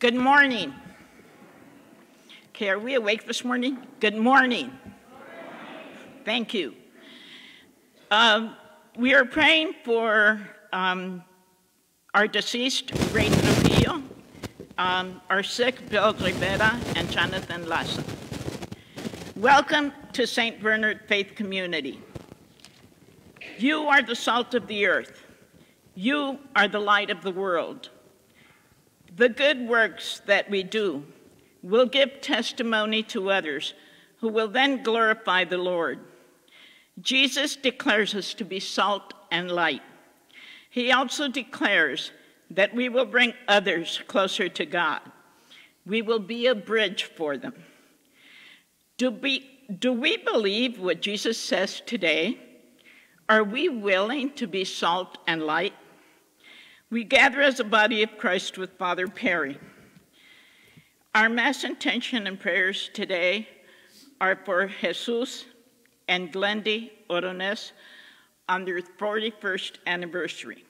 Good morning. Okay, are we awake this morning? Good morning. Thank you. Um, we are praying for um, our deceased, Graydon Appeal, um, our sick, Bill Rivera, and Jonathan Lassa. Welcome to St. Bernard Faith Community. You are the salt of the earth. You are the light of the world. The good works that we do will give testimony to others who will then glorify the Lord. Jesus declares us to be salt and light. He also declares that we will bring others closer to God. We will be a bridge for them. Do we, do we believe what Jesus says today? Are we willing to be salt and light? We gather as a body of Christ with Father Perry. Our mass intention and prayers today are for Jesus and Glendy Orones on their 41st anniversary.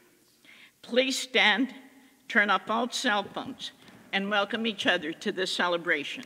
Please stand, turn off all cell phones, and welcome each other to this celebration.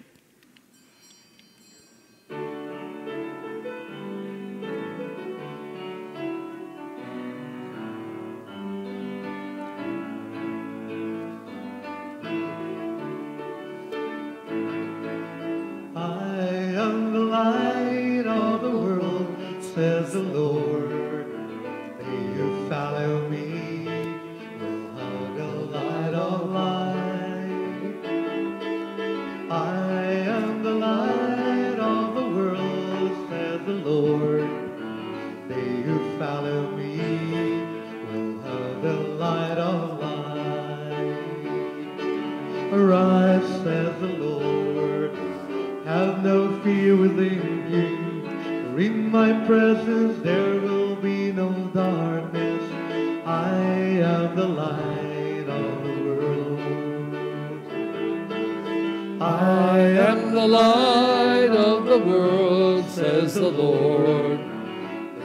I am the light of the world, says the Lord.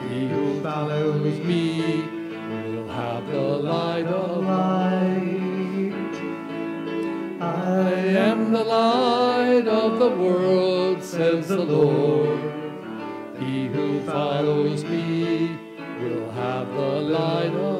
He who follows me will have the light of light. I am the light of the world, says the Lord. He who follows me will have the light of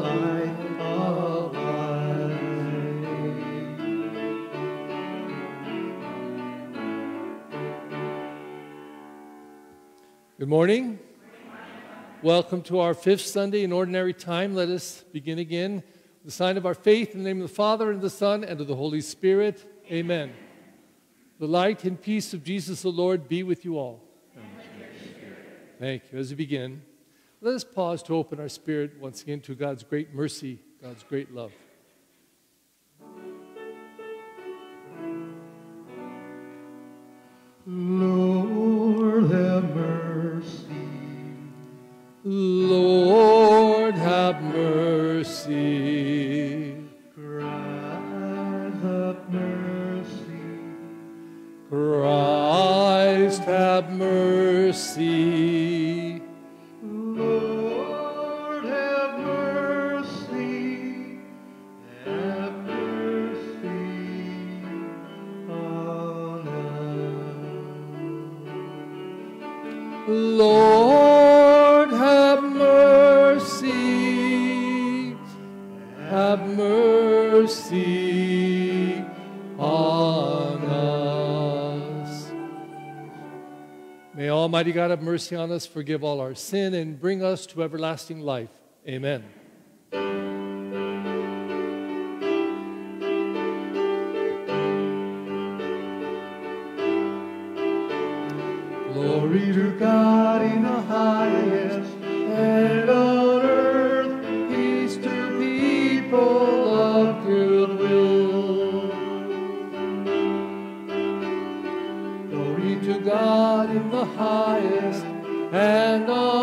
Welcome to our fifth Sunday in Ordinary Time. Let us begin again. The sign of our faith in the name of the Father, and the Son, and of the Holy Spirit. Amen. The light and peace of Jesus the Lord be with you all. Thank you. As we begin, let us pause to open our spirit once again to God's great mercy, God's great love. Lord, have mercy. Lord, have mercy. Christ, have mercy. Christ, have mercy. Almighty God have mercy on us, forgive all our sin, and bring us to everlasting life. Amen. Glory to God in the highest, and highest, and on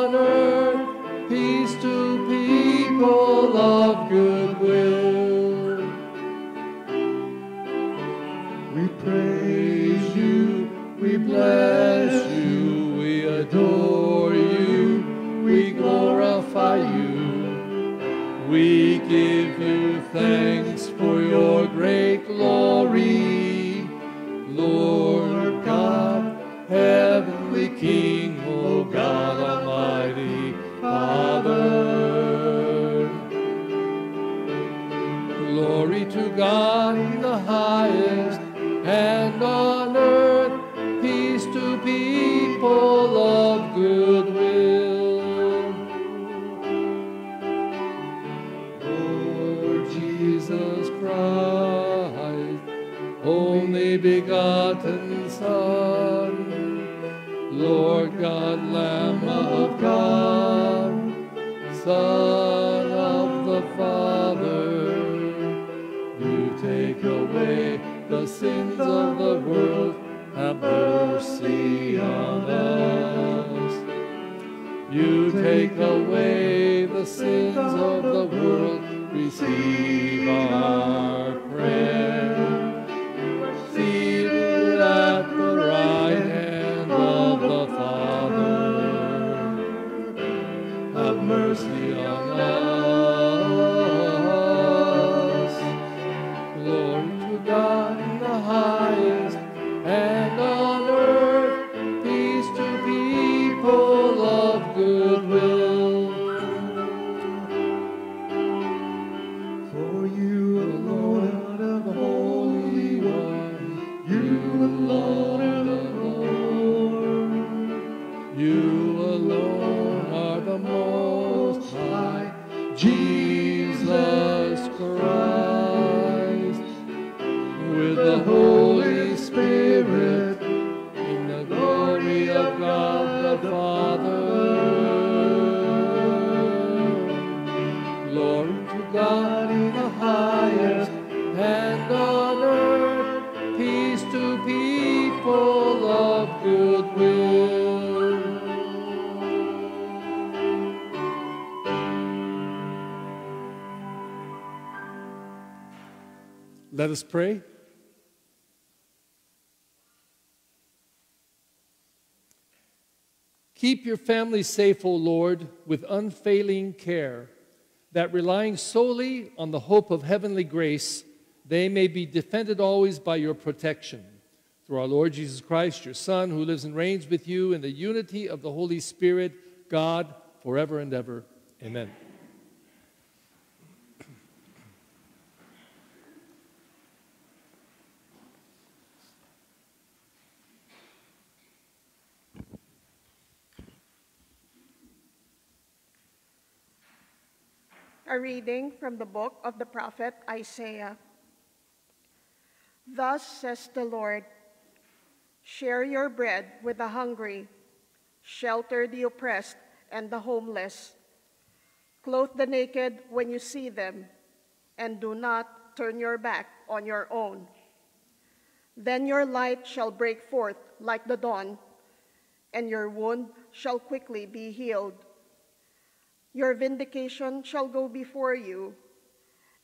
sins of the world, have mercy on us. You take away the sins of the world, receive Let us pray. Keep your family safe, O Lord, with unfailing care, that relying solely on the hope of heavenly grace, they may be defended always by your protection. Through our Lord Jesus Christ, your Son, who lives and reigns with you in the unity of the Holy Spirit, God, forever and ever. Amen. Reading from the book of the prophet Isaiah. Thus says the Lord Share your bread with the hungry, shelter the oppressed and the homeless, clothe the naked when you see them, and do not turn your back on your own. Then your light shall break forth like the dawn, and your wound shall quickly be healed. Your vindication shall go before you,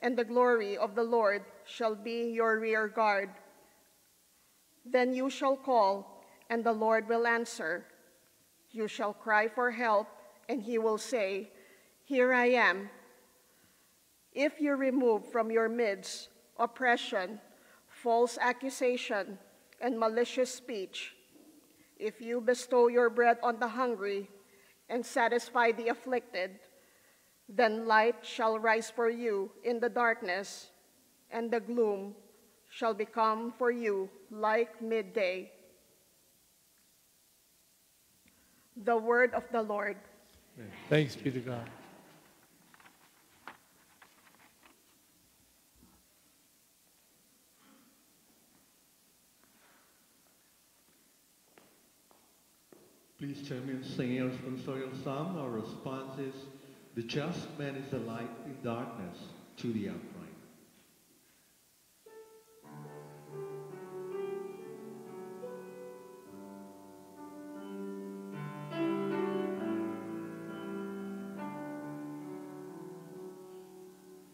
and the glory of the Lord shall be your rear guard. Then you shall call, and the Lord will answer. You shall cry for help, and he will say, Here I am. If you remove from your midst oppression, false accusation, and malicious speech, if you bestow your bread on the hungry and satisfy the afflicted, then light shall rise for you in the darkness, and the gloom shall become for you like midday. The word of the Lord. Thanks be to God. Please join me in singing our responsorial psalm. Our response is, The just man is a light in darkness to the upright.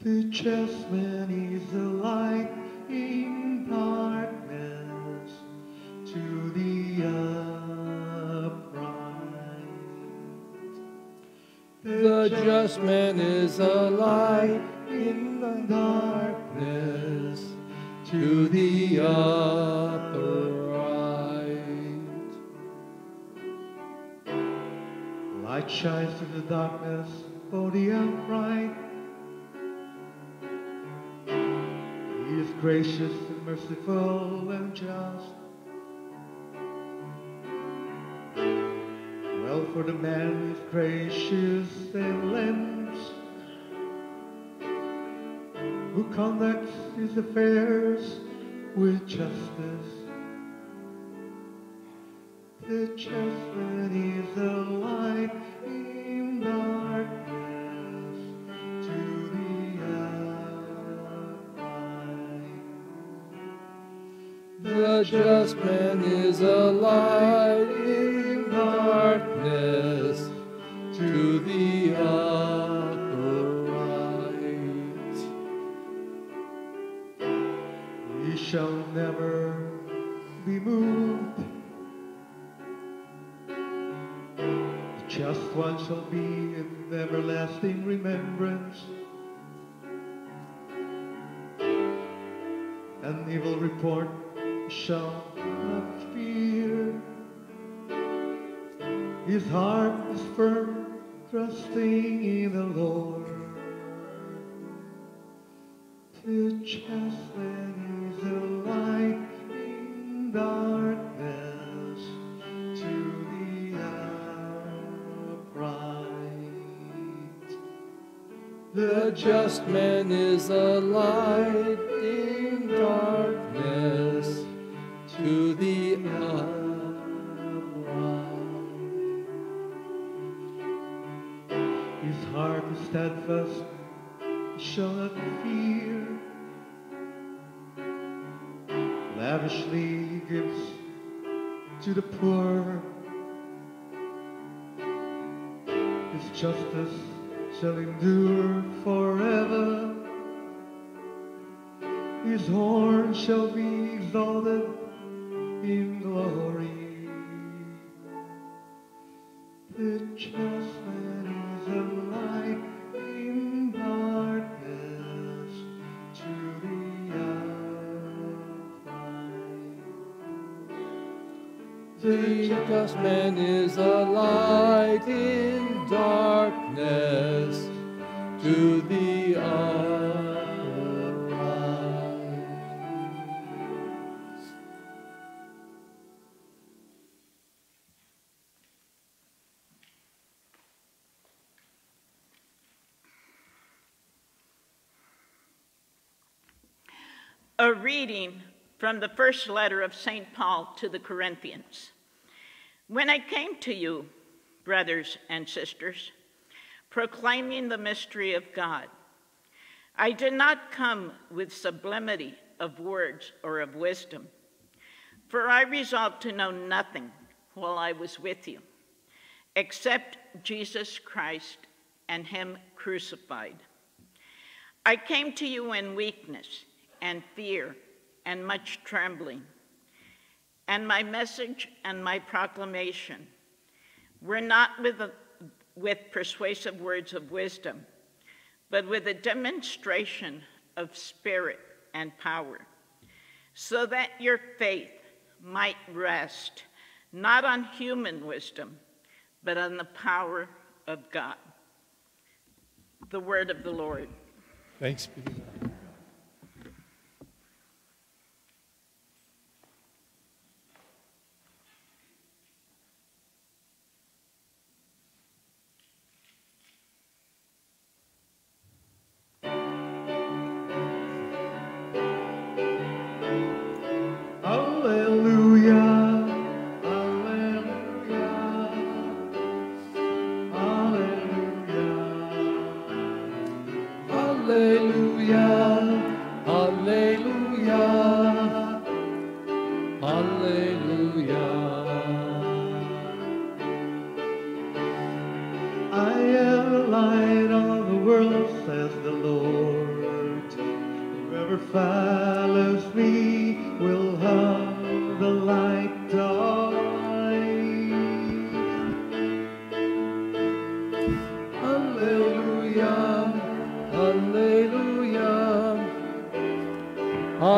The just man is a light in The just man is a light in the darkness to the upright. Light shines in the darkness for the upright. He is gracious and merciful and just. For the man is gracious and lends, who conducts his affairs with justice. The man is a light in darkness to the upright. The just man is a light A reading from the first letter of St. Paul to the Corinthians. When I came to you, brothers and sisters, proclaiming the mystery of God, I did not come with sublimity of words or of wisdom, for I resolved to know nothing while I was with you, except Jesus Christ and Him crucified. I came to you in weakness and fear and much trembling. And my message and my proclamation were not with, a, with persuasive words of wisdom, but with a demonstration of spirit and power, so that your faith might rest not on human wisdom, but on the power of God. The word of the Lord. Thanks be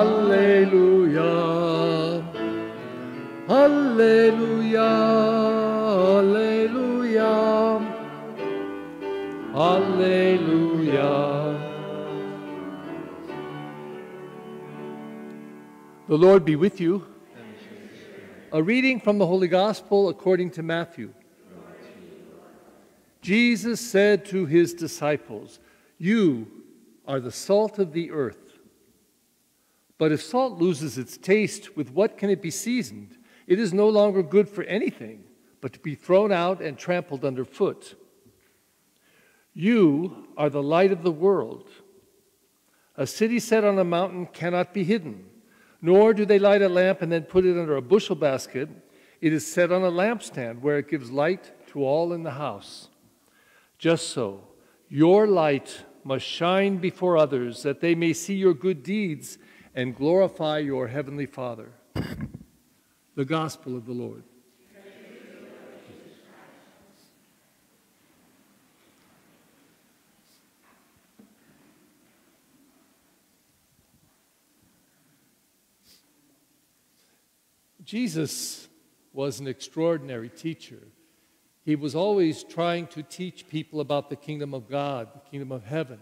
hallelujah, hallelujah, hallelujah, hallelujah. The Lord be with you. A reading from the Holy Gospel according to Matthew. Jesus said to his disciples, You are the salt of the earth. But if salt loses its taste, with what can it be seasoned? It is no longer good for anything but to be thrown out and trampled underfoot. You are the light of the world. A city set on a mountain cannot be hidden, nor do they light a lamp and then put it under a bushel basket. It is set on a lampstand where it gives light to all in the house. Just so, your light must shine before others that they may see your good deeds and glorify your heavenly Father. The Gospel of the Lord. Jesus was an extraordinary teacher. He was always trying to teach people about the kingdom of God, the kingdom of heaven.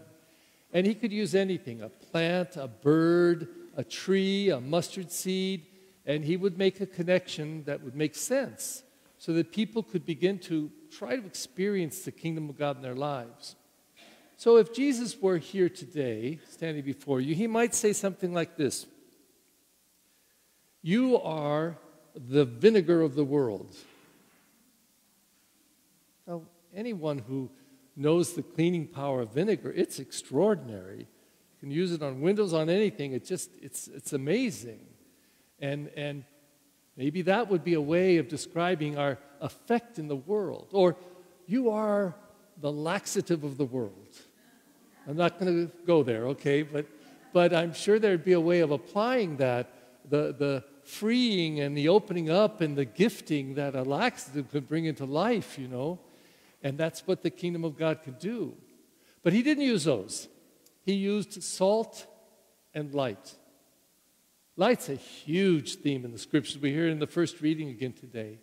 And he could use anything a plant, a bird, a tree, a mustard seed, and he would make a connection that would make sense so that people could begin to try to experience the kingdom of God in their lives. So if Jesus were here today, standing before you, he might say something like this You are the vinegar of the world. Now, anyone who knows the cleaning power of vinegar, it's extraordinary. Can use it on windows, on anything. It just, it's, it's amazing. And, and maybe that would be a way of describing our effect in the world. Or you are the laxative of the world. I'm not going to go there, okay? But, but I'm sure there'd be a way of applying that, the, the freeing and the opening up and the gifting that a laxative could bring into life, you know? And that's what the kingdom of God could do. But he didn't use those. He used salt and light. Light's a huge theme in the scriptures. We hear in the first reading again today.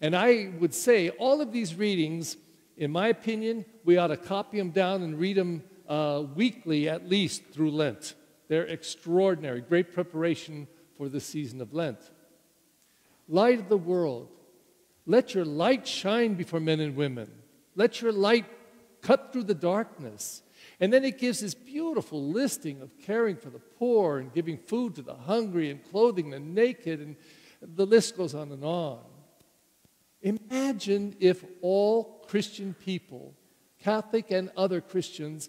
And I would say all of these readings, in my opinion, we ought to copy them down and read them uh, weekly at least through Lent. They're extraordinary, great preparation for the season of Lent. Light of the world, let your light shine before men and women. Let your light cut through the darkness. And then it gives this beautiful listing of caring for the poor and giving food to the hungry and clothing the naked, and the list goes on and on. Imagine if all Christian people, Catholic and other Christians,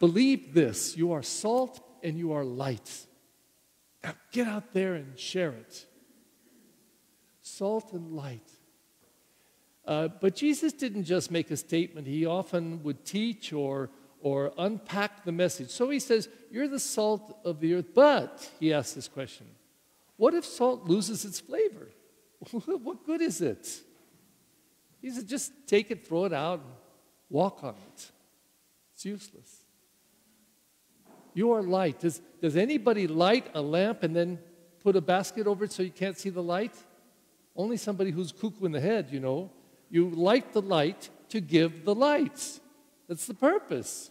believed this you are salt and you are light. Now get out there and share it. Salt and light. Uh, but Jesus didn't just make a statement, he often would teach or or unpack the message. So he says, You're the salt of the earth. But, he asks this question What if salt loses its flavor? what good is it? He said, Just take it, throw it out, walk on it. It's useless. You are light. Does, does anybody light a lamp and then put a basket over it so you can't see the light? Only somebody who's cuckoo in the head, you know. You light the light to give the light. That's the purpose.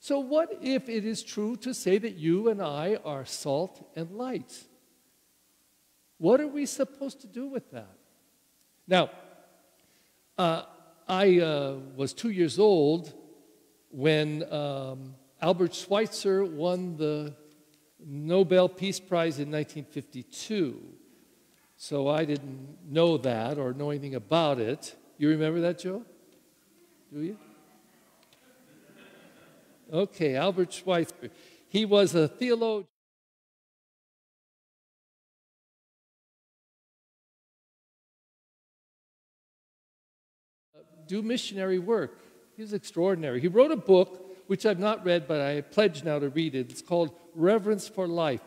So, what if it is true to say that you and I are salt and light? What are we supposed to do with that? Now, uh, I uh, was two years old when um, Albert Schweitzer won the Nobel Peace Prize in 1952. So I didn't know that or know anything about it. You remember that, Joe? Do you? Okay, Albert Schweitzer. He was a theologian. Do missionary work. He's extraordinary. He wrote a book which I've not read, but I pledge now to read it. It's called Reverence for Life.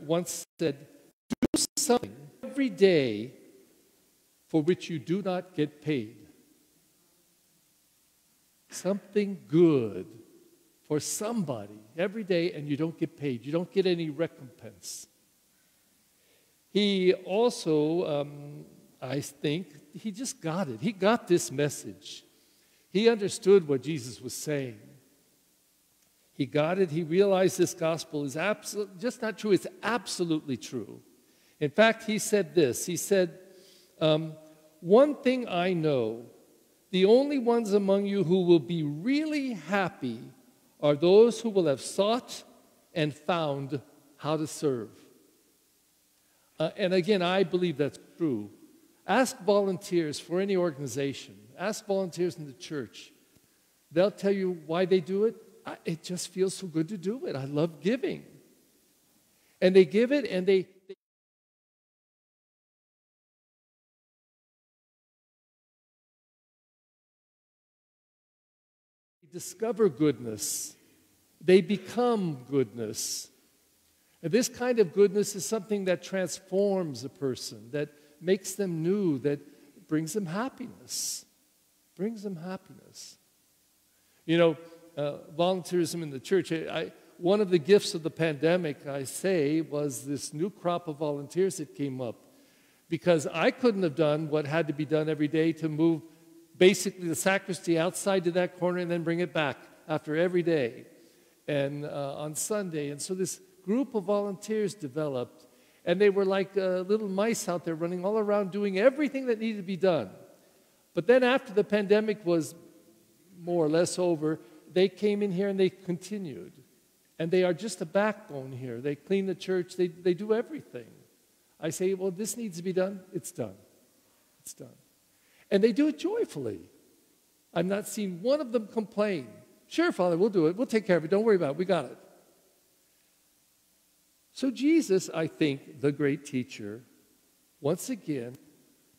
Once said, Do something every day for which you do not get paid. Something good for somebody every day and you don't get paid. You don't get any recompense. He also, um, I think, he just got it. He got this message. He understood what Jesus was saying. He got it. He realized this gospel is absolutely just not true. It's absolutely true. In fact, he said this. He said, um, One thing I know the only ones among you who will be really happy are those who will have sought and found how to serve. Uh, and again, I believe that's true. Ask volunteers for any organization, ask volunteers in the church. They'll tell you why they do it. It just feels so good to do it. I love giving. And they give it and they, they discover goodness, they become goodness. And this kind of goodness is something that transforms a person, that makes them new, that brings them happiness. Brings them happiness. You know, uh, volunteerism in the church, I, one of the gifts of the pandemic, I say, was this new crop of volunteers that came up. Because I couldn't have done what had to be done every day to move basically the sacristy outside to that corner and then bring it back after every day and uh, on Sunday. And so this group of volunteers developed, and they were like uh, little mice out there running all around doing everything that needed to be done. But then after the pandemic was more or less over, they came in here and they continued. And they are just a backbone here. They clean the church, they, they do everything. I say, well, this needs to be done. It's done. It's done. And they do it joyfully. I've not seen one of them complain. Sure, Father, we'll do it. We'll take care of it. Don't worry about it. We got it. So, Jesus, I think, the great teacher, once again,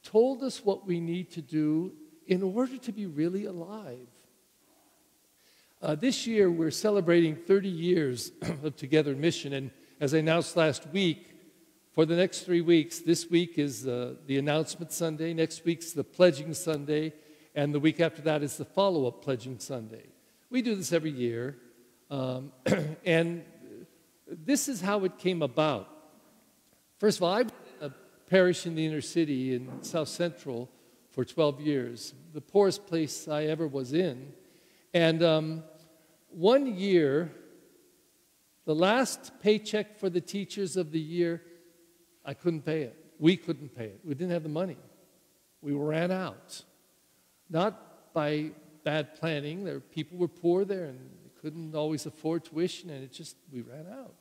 told us what we need to do in order to be really alive. Uh, this year, we're celebrating 30 years of Together Mission, and as I announced last week, for the next three weeks. This week is uh, the announcement Sunday, next week's the pledging Sunday, and the week after that is the follow up pledging Sunday. We do this every year, um, and this is how it came about. First of all, I parish in the inner city in South Central for 12 years, the poorest place I ever was in. And um, one year, the last paycheck for the teachers of the year I couldn't pay it. We couldn't pay it. We didn't have the money. We ran out. Not by bad planning. There, people were poor there and couldn't always afford tuition, and it just, we ran out.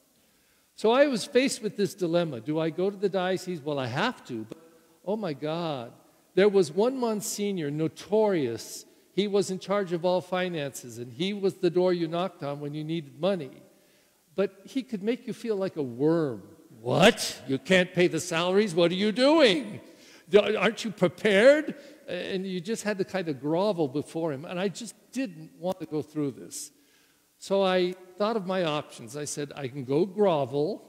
So I was faced with this dilemma. Do I go to the diocese? Well, I have to, but oh my God. There was one Monsignor, notorious. He was in charge of all finances, and he was the door you knocked on when you needed money. But he could make you feel like a worm what? You can't pay the salaries? What are you doing? Aren't you prepared? And you just had to kind of grovel before him. And I just didn't want to go through this. So I thought of my options. I said, I can go grovel,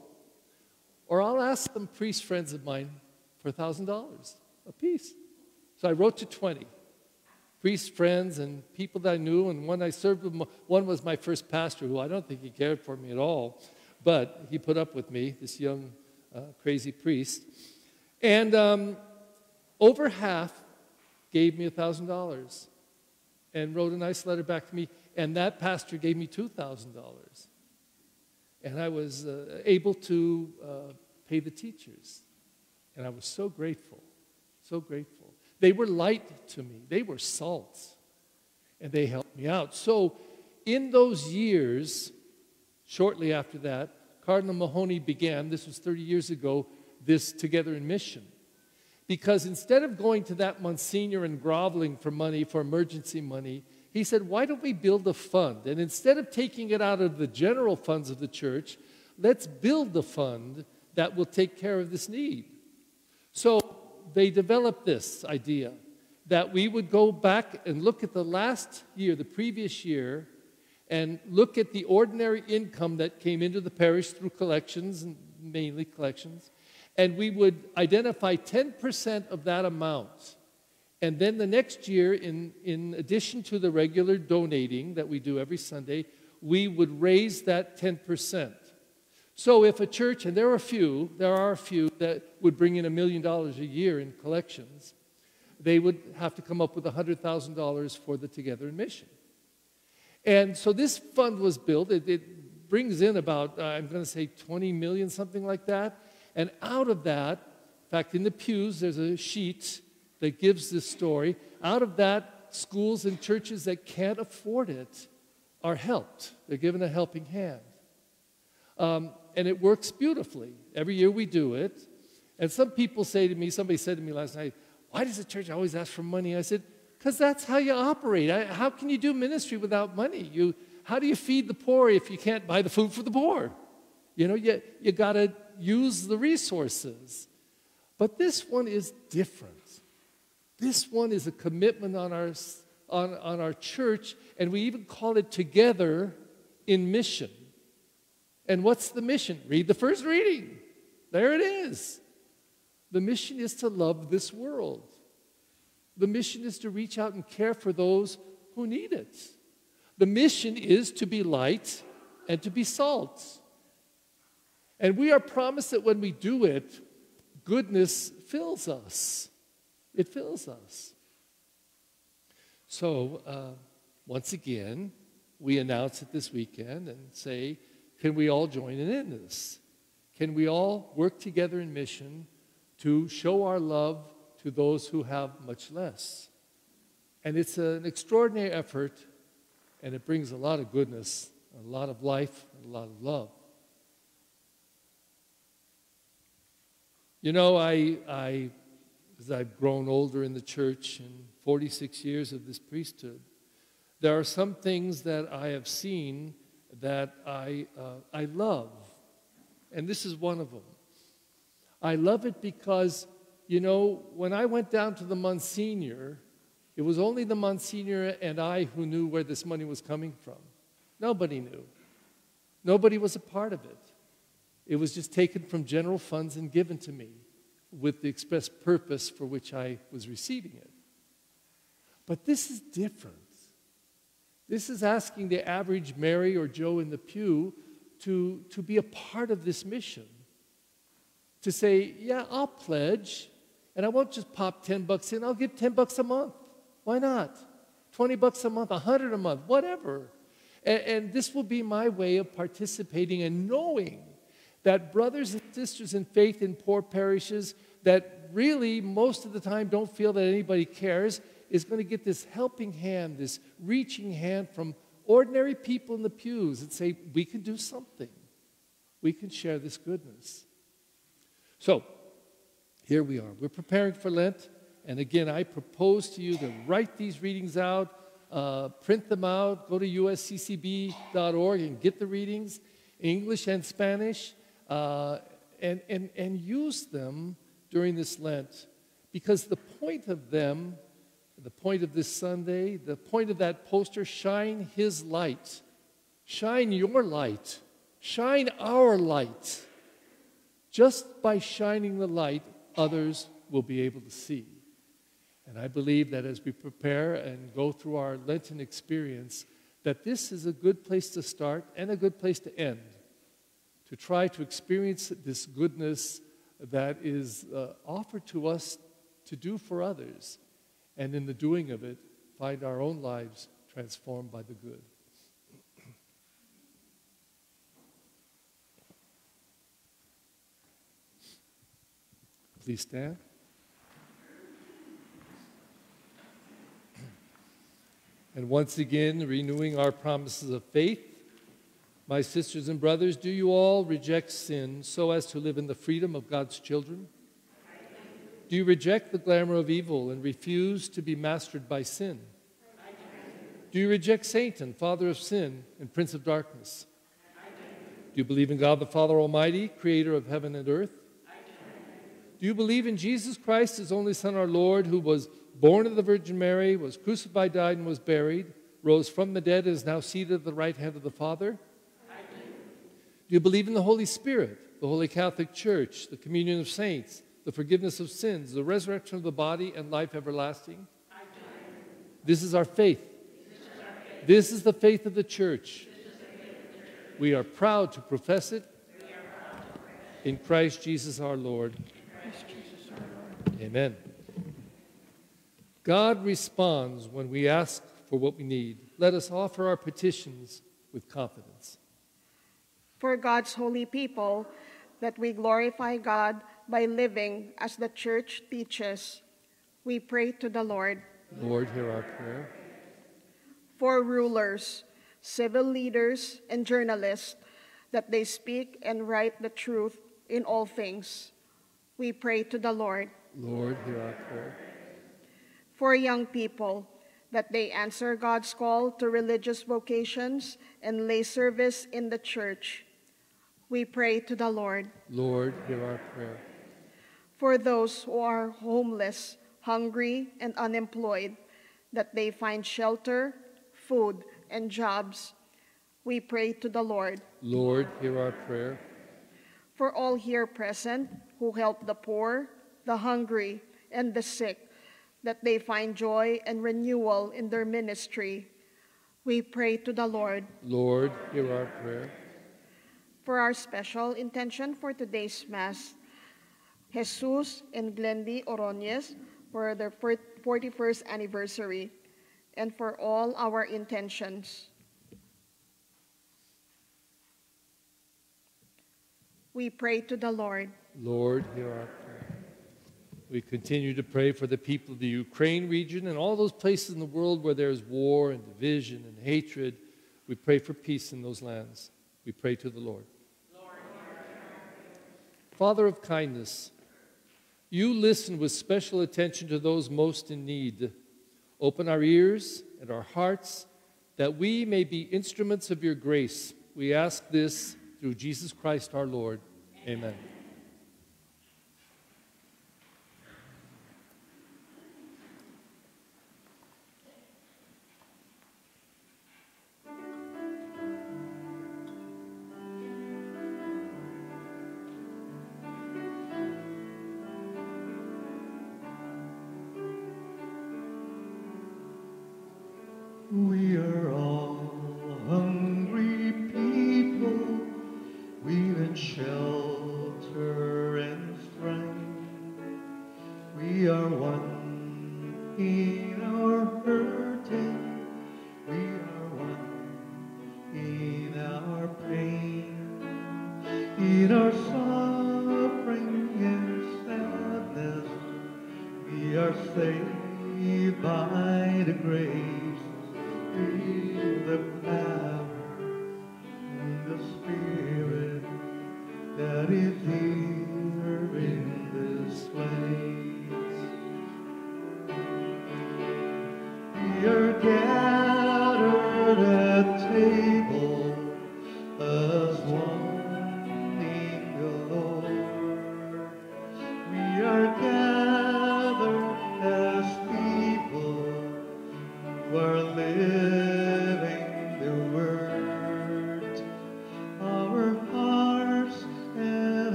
or I'll ask some priest friends of mine for $1,000 a piece. So I wrote to 20 priest friends and people that I knew, and one I served with. One was my first pastor, who I don't think he cared for me at all. But he put up with me, this young, uh, crazy priest. And um, over half gave me $1,000 and wrote a nice letter back to me. And that pastor gave me $2,000. And I was uh, able to uh, pay the teachers. And I was so grateful, so grateful. They were light to me, they were salt, and they helped me out. So, in those years, Shortly after that, Cardinal Mahony began, this was 30 years ago, this Together in Mission. Because instead of going to that Monsignor and groveling for money, for emergency money, he said, Why don't we build a fund? And instead of taking it out of the general funds of the church, let's build a fund that will take care of this need. So they developed this idea that we would go back and look at the last year, the previous year, and look at the ordinary income that came into the parish through collections, and mainly collections, and we would identify 10% of that amount. And then the next year, in, in addition to the regular donating that we do every Sunday, we would raise that 10%. So if a church, and there are a few, there are a few that would bring in a million dollars a year in collections, they would have to come up with $100,000 for the Together in Mission. And so this fund was built. It, it brings in about, uh, I'm going to say 20 million, something like that. And out of that, in fact, in the pews, there's a sheet that gives this story. Out of that, schools and churches that can't afford it are helped. They're given a helping hand. Um, and it works beautifully. Every year we do it. And some people say to me, somebody said to me last night, Why does the church always ask for money? I said, Because that's how you operate. I, how can you do ministry without money? You, how do you feed the poor if you can't buy the food for the poor? You know, you, you got to use the resources. But this one is different. This one is a commitment on our, on, on our church, and we even call it together in mission. And what's the mission? Read the first reading. There it is. The mission is to love this world. The mission is to reach out and care for those who need it. The mission is to be light and to be salt. And we are promised that when we do it, goodness fills us. It fills us. So, uh, once again, we announce it this weekend and say, can we all join in this? Can we all work together in mission to show our love to those who have much less? And it's an extraordinary effort, and it brings a lot of goodness, a lot of life, a lot of love. You know, I, I, as I've grown older in the church and 46 years of this priesthood, there are some things that I have seen that I, uh, I love. And this is one of them. I love it because, you know, when I went down to the Monsignor, it was only the Monsignor and I who knew where this money was coming from. Nobody knew. Nobody was a part of it. It was just taken from general funds and given to me with the express purpose for which I was receiving it. But this is different. This is asking the average Mary or Joe in the pew to, to be a part of this mission. To say, yeah, I'll pledge, and I won't just pop 10 bucks in, I'll give 10 bucks a month. Why not? 20 bucks a month, 100 a month, whatever. And, and this will be my way of participating and knowing that brothers and sisters in faith in poor parishes that really most of the time don't feel that anybody cares is going to get this helping hand, this reaching hand from ordinary people in the pews and say, we can do something. We can share this goodness. So, here we are. We're preparing for Lent. And again, I propose to you to write these readings out, uh, print them out, go to usccb.org and get the readings, English and Spanish, uh, and, and, and use them during this Lent because the point of them the point of this Sunday, the point of that poster, shine His light. Shine your light. Shine our light. Just by shining the light, others will be able to see. And I believe that as we prepare and go through our Lenten experience, that this is a good place to start and a good place to end. To try to experience this goodness that is uh, offered to us to do for others and in the doing of it, find our own lives transformed by the good. Please stand. And once again, renewing our promises of faith. My sisters and brothers, do you all reject sin so as to live in the freedom of God's children? Do you reject the glamour of evil and refuse to be mastered by sin? Do you reject Satan, father of sin and prince of darkness? Do you believe in God the Father Almighty, creator of heaven and earth? Do you believe in Jesus Christ, his only Son, our Lord, who was born of the Virgin Mary, was crucified, died, and was buried, rose from the dead, and is now seated at the right hand of the Father? Do you believe in the Holy Spirit, the Holy Catholic Church, the communion of saints? The forgiveness of sins, the resurrection of the body, and life everlasting? This is our faith. This is the faith of the church. We are proud to profess it in Christ Jesus our Lord. Amen. God responds when we ask for what we need. Let us offer our petitions with confidence. For God's holy people, that we glorify God by living as the church teaches, We pray to the Lord. Lord, hear our prayer. For rulers, civil leaders, and journalists, that they speak and write the truth in all things. We pray to the Lord. Lord, hear our prayer. For young people, that they answer God's call to religious vocations and lay service in the church. We pray to the Lord. Lord, hear our prayer. For those who are homeless, hungry, and unemployed, that they find shelter, food, and jobs. We pray to the Lord. Lord, hear our prayer. For all here present who help the poor, the hungry, and the sick, that they find joy and renewal in their ministry. We pray to the Lord. Lord, hear our prayer. For our special intention for today's Mass, Jesus and Glendy Oroñez for their 41st anniversary, and for all our intentions. We pray to the Lord. Lord, hear our prayer. We continue to pray for the people of the Ukraine region and all those places in the world where there's war and division and hatred. We pray for peace in those lands. We pray to the Lord. Lord Father of kindness, you listen with special attention to those most in need. Open our ears and our hearts that we may be instruments of your grace. We ask this through Jesus Christ our Lord. Amen. We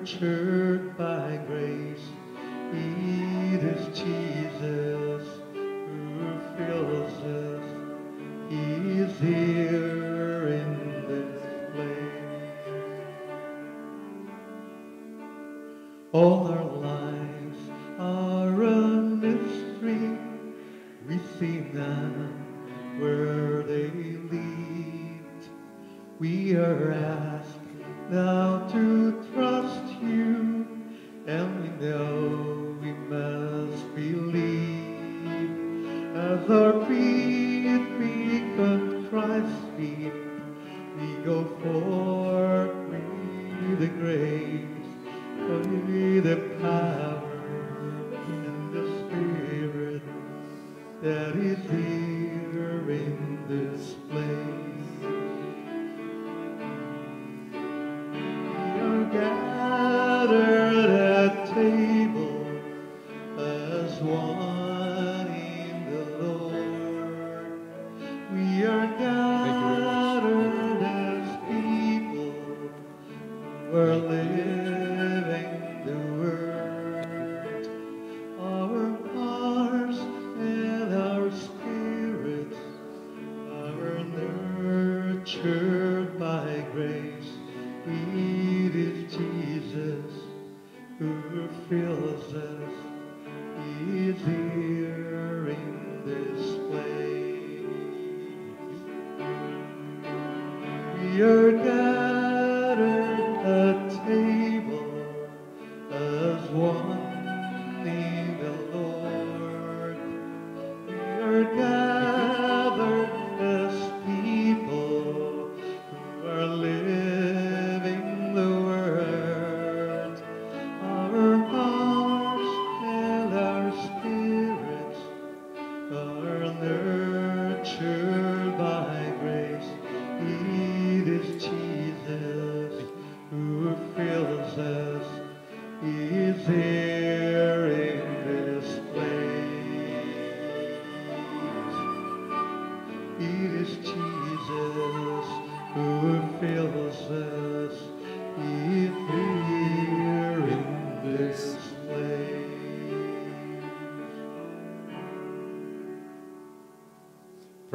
nurtured by grace. It is Jesus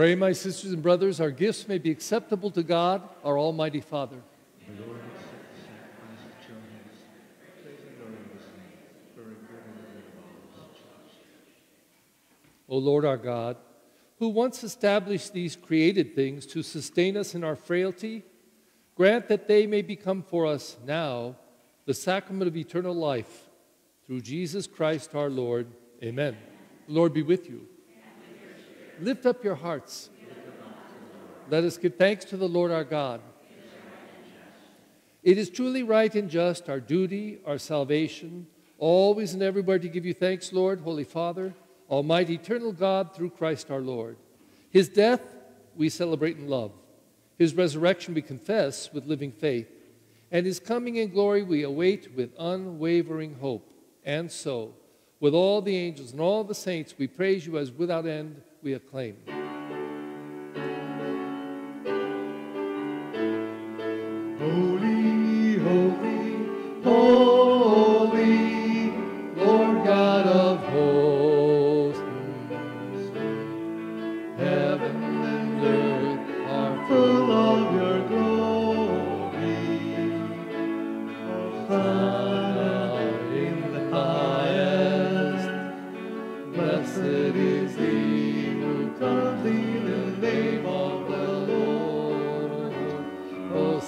Pray, my sisters and brothers, our gifts may be acceptable to God, our Almighty Father. The Lord accept the sacrifice at your hands. Praise and glory in His name, for a good and the good of all His church. O Lord our God, who once established these created things to sustain us in our frailty, grant that they may become for us now the sacrament of eternal life. Through Jesus Christ our Lord. Amen. The Lord be with you. Lift up your hearts. Let us give thanks to the Lord our God. It is truly right and just, our duty, our salvation, always and everywhere to give you thanks, Lord, Holy Father, Almighty, eternal God, through Christ our Lord. His death we celebrate in love. His resurrection we confess with living faith. And his coming in glory we await with unwavering hope. And so, with all the angels and all the saints, we praise you as without end we acclaim.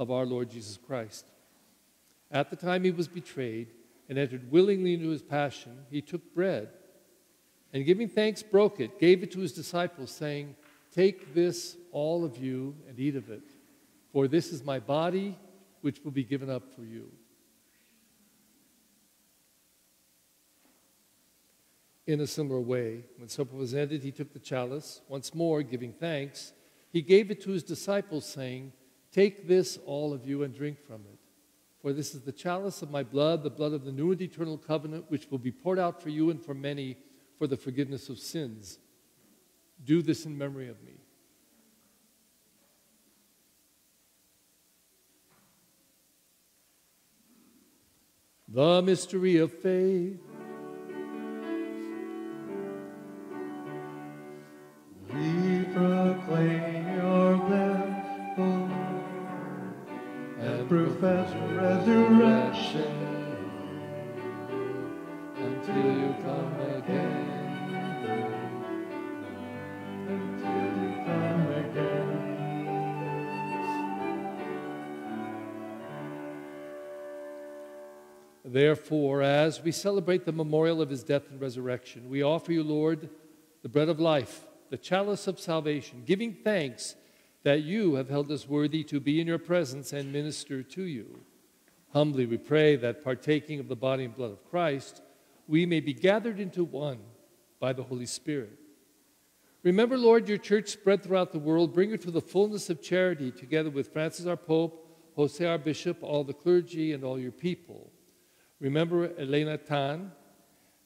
of our Lord Jesus Christ. At the time he was betrayed and entered willingly into his passion, he took bread and, giving thanks, broke it, gave it to his disciples, saying, Take this, all of you, and eat of it, for this is my body, which will be given up for you. In a similar way, when supper was ended, he took the chalice. Once more, giving thanks, he gave it to his disciples, saying, Take this, all of you, and drink from it. For this is the chalice of my blood, the blood of the new and eternal covenant, which will be poured out for you and for many for the forgiveness of sins. Do this in memory of me. The mystery of faith. We proclaim profess resurrection until you come again. Therefore, as we celebrate the memorial of his death and resurrection, we offer you, Lord, the bread of life, the chalice of salvation, giving thanks that you have held us worthy to be in your presence and minister to you. Humbly we pray that partaking of the body and blood of Christ, we may be gathered into one by the Holy Spirit. Remember, Lord, your church spread throughout the world. Bring her to the fullness of charity, together with Francis our Pope, Jose our Bishop, all the clergy, and all your people. Remember Elena Tan,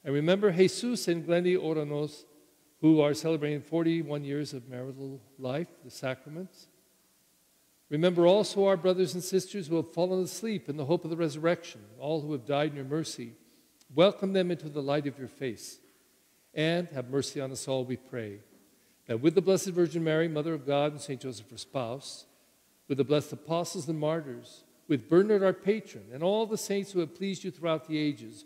and remember Jesus and Glendy Oranos, who are celebrating 41 years of marital life, the sacraments. Remember also our brothers and sisters who have fallen asleep in the hope of the resurrection, all who have died in your mercy. Welcome them into the light of your face. And have mercy on us all, we pray, that with the Blessed Virgin Mary, Mother of God, and St. Joseph, her spouse, with the blessed apostles and martyrs, with Bernard, our patron, and all the saints who have pleased you throughout the ages,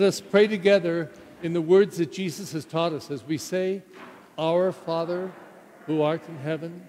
Let us pray together in the words that Jesus has taught us as we say, Our Father who art in heaven.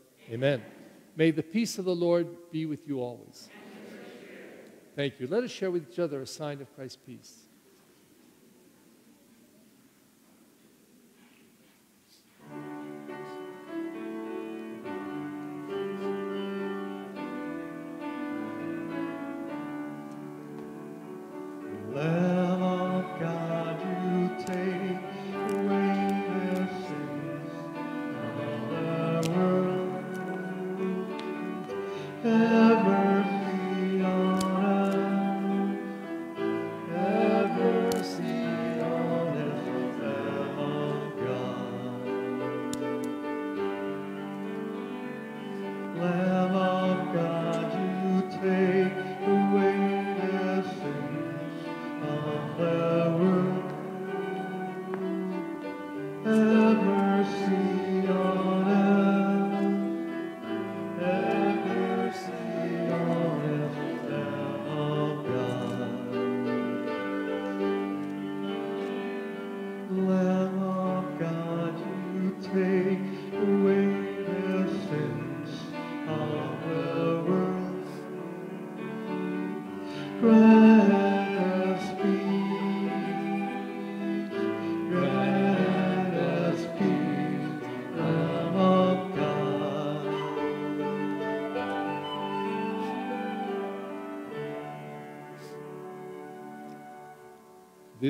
Amen. May the peace of the Lord be with you always. Thank you. Let us share with each other a sign of Christ's peace.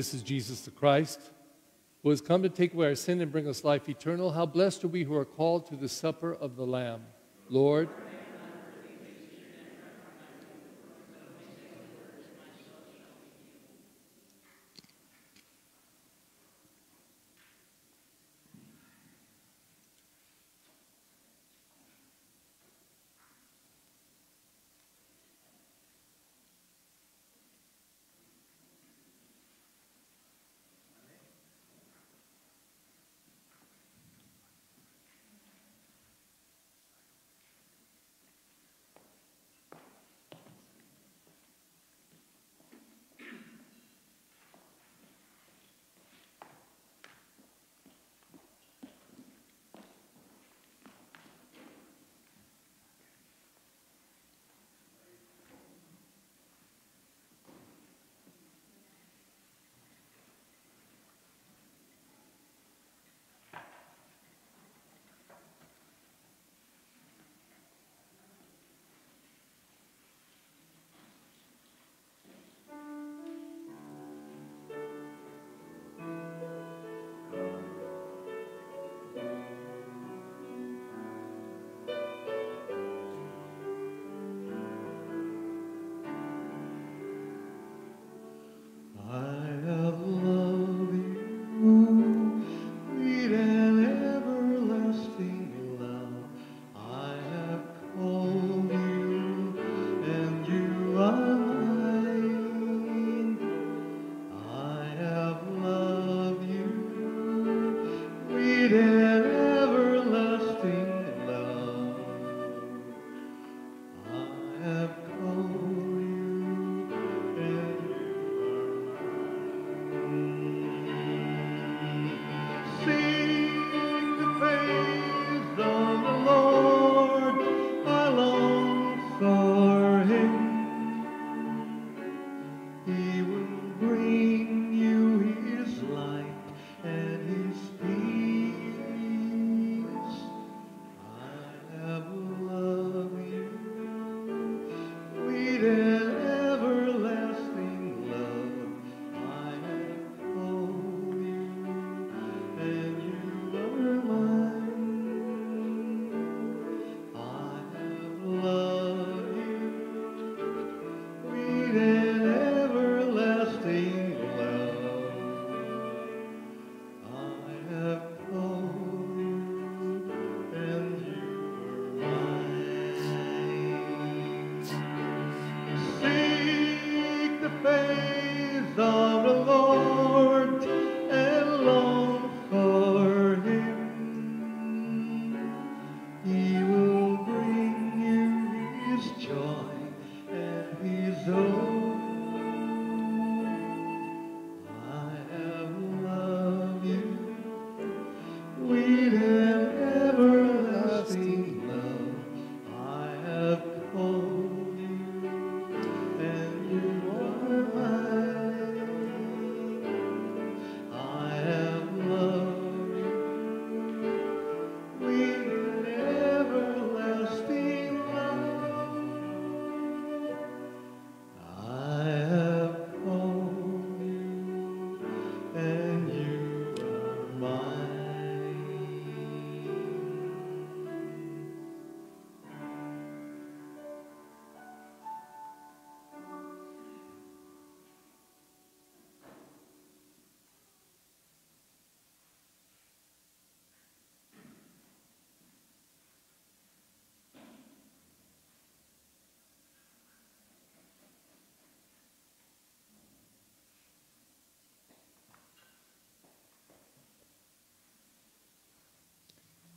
This is Jesus the Christ, who has come to take away our sin and bring us life eternal. How blessed are we who are called to the supper of the Lamb. Lord,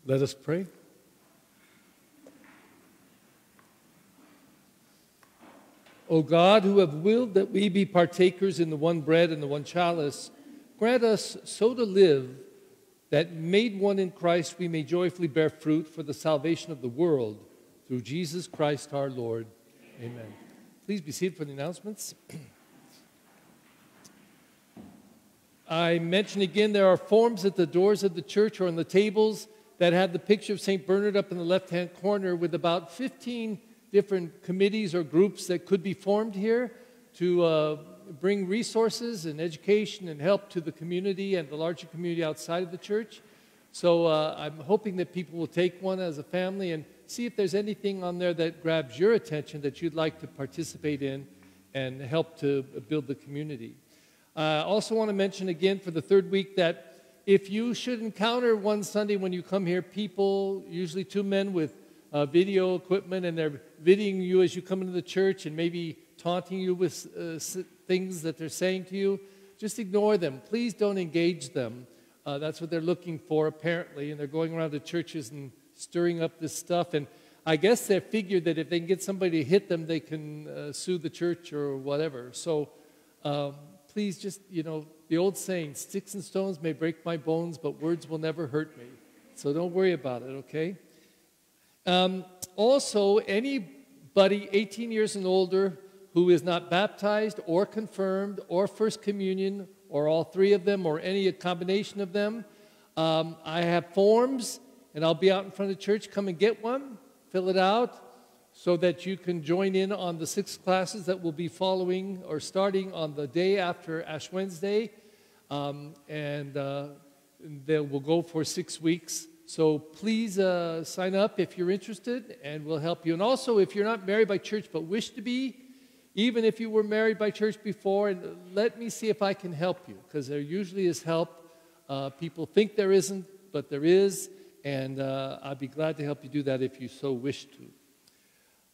Let us pray. O God, who have willed that we be partakers in the one bread and the one chalice, grant us so to live that, made one in Christ, we may joyfully bear fruit for the salvation of the world through Jesus Christ our Lord. Amen. Please be seated for the announcements. I mention again there are forms at the doors of the church or on the tables that had the picture of St. Bernard up in the left hand corner with about 15 different committees or groups that could be formed here to uh, bring resources and education and help to the community and the larger community outside of the church. So uh, I'm hoping that people will take one as a family and see if there's anything on there that grabs your attention that you'd like to participate in and help to build the community. I uh, also want to mention again for the third week that if you should encounter one Sunday when you come here, people, usually two men with uh, video equipment, and they're videoing you as you come into the church and maybe taunting you with uh, things that they're saying to you, just ignore them. Please don't engage them. Uh, that's what they're looking for, apparently, and they're going around to churches and stirring up this stuff. And I guess they figured that if they can get somebody to hit them, they can uh, sue the church or whatever. So um, please just, you know, the old saying, sticks and stones may break my bones, but words will never hurt me. So don't worry about it, okay? Um, also, anybody 18 years and older who is not baptized or confirmed or First Communion or all three of them or any combination of them, um, I have forms and I'll be out in front of the church. Come and get one, fill it out so that you can join in on the six classes that will be following or starting on the day after Ash Wednesday. Um, and uh, they will go for six weeks. So please uh, sign up if you're interested, and we'll help you. And also, if you're not married by church but wish to be, even if you were married by church before, and let me see if I can help you, because there usually is help. Uh, people think there isn't, but there is, and uh, I'd be glad to help you do that if you so wish to.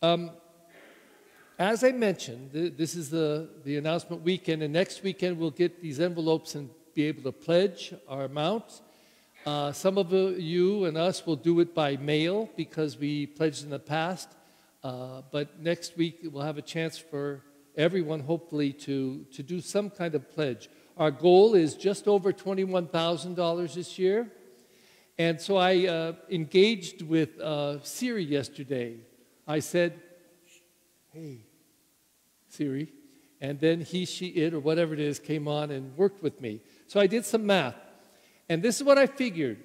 Um, as I mentioned, th- this is the, the announcement weekend, and next weekend we'll get these envelopes and be able to pledge our amounts. Uh, some of you and us will do it by mail because we pledged in the past. Uh, but next week we'll have a chance for everyone, hopefully, to, to do some kind of pledge. Our goal is just over $21,000 this year. And so I uh, engaged with uh, Siri yesterday. I said, hey, Siri. And then he, she, it, or whatever it is, came on and worked with me. So I did some math. And this is what I figured.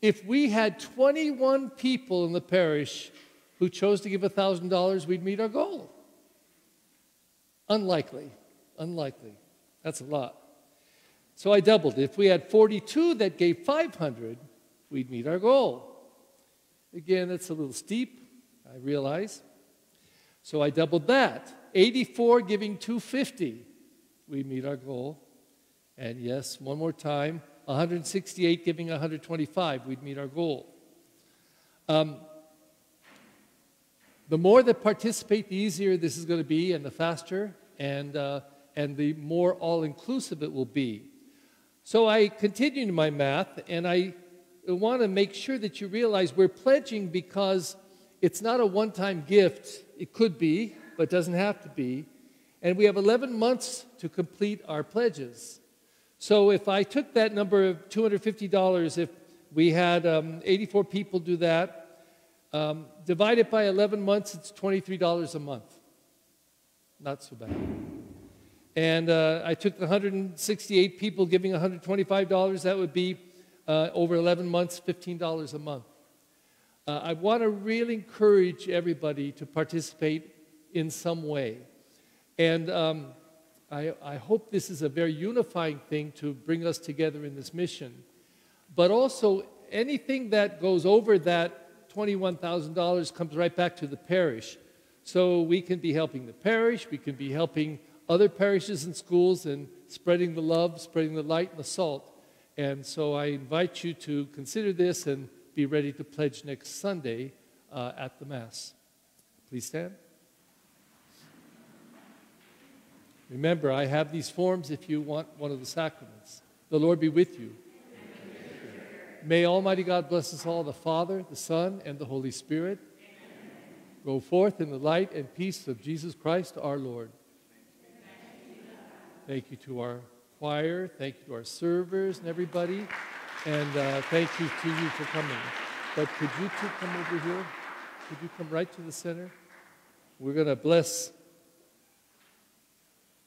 If we had 21 people in the parish who chose to give $1,000, we'd meet our goal. Unlikely. Unlikely. That's a lot. So I doubled. If we had 42 that gave 500, we'd meet our goal. Again, that's a little steep, I realize. So I doubled that. 84 giving 250, we meet our goal. And yes, one more time, 168 giving 125, we'd meet our goal. Um, the more that participate, the easier this is going to be, and the faster, and, uh, and the more all inclusive it will be. So I continued my math, and I want to make sure that you realize we're pledging because it's not a one time gift. It could be, but doesn't have to be. And we have 11 months to complete our pledges. So if I took that number of $250, if we had um, 84 people do that, um, divide it by 11 months, it's $23 a month. Not so bad. And uh, I took the 168 people giving $125, that would be uh, over 11 months, $15 a month. Uh, I want to really encourage everybody to participate in some way. And um, I, I hope this is a very unifying thing to bring us together in this mission. But also, anything that goes over that $21,000 comes right back to the parish. So we can be helping the parish, we can be helping other parishes and schools and spreading the love, spreading the light and the salt. And so I invite you to consider this and be ready to pledge next Sunday uh, at the Mass. Please stand. Remember, I have these forms if you want one of the sacraments. The Lord be with you. May Almighty God bless us all, the Father, the Son, and the Holy Spirit. Go forth in the light and peace of Jesus Christ our Lord. Thank you to our choir. Thank you to our servers and everybody. And uh, thank you to you for coming. But could you two come over here? Could you come right to the center? We're going to bless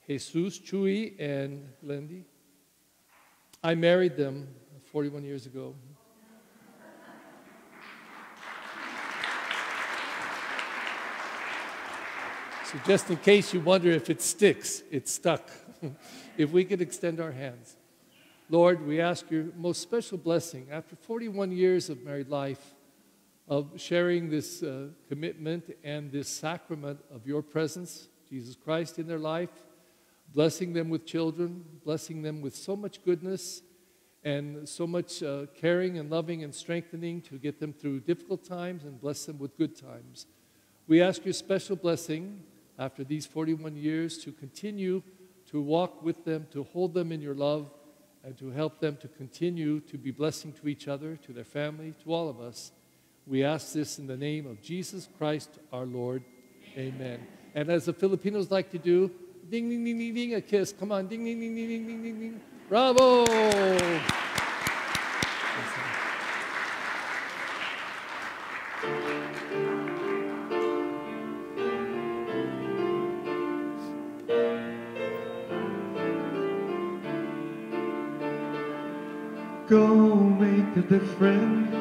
Jesus, Chuy, and Lindy. I married them 41 years ago. So, just in case you wonder if it sticks, it's stuck. if we could extend our hands. Lord, we ask your most special blessing after 41 years of married life, of sharing this uh, commitment and this sacrament of your presence, Jesus Christ, in their life, blessing them with children, blessing them with so much goodness and so much uh, caring and loving and strengthening to get them through difficult times and bless them with good times. We ask your special blessing after these 41 years to continue to walk with them, to hold them in your love, and to help them to continue to be blessing to each other, to their family, to all of us. We ask this in the name of Jesus Christ our Lord. Amen. And as the Filipinos like to do, ding, ding, ding, ding, ding, a kiss. Come on, ding, ding, ding, ding, ding, ding, ding, ding. Bravo! friend.